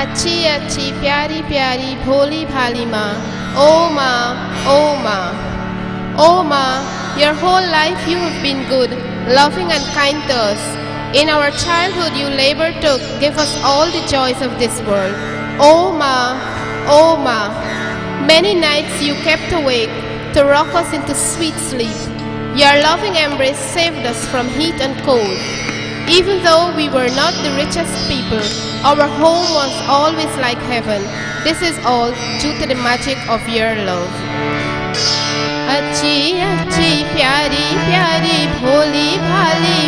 अच्छी अच्छी प्यारी प्यारी भोली भाली माँ Oh Ma, oh Ma. Oh Ma, your whole life you have been good, loving and kind to us. In our childhood you labor to give us all the joys of this world. Oh Ma, oh Ma. Many nights you kept awake to rock us into sweet sleep. Your loving embrace saved us from heat and cold. Even though we were not the richest people, our home was always like heaven. This is all due to the magic of your love. अच्छी अच्छी प्यारी प्यारी भोली भाली माँ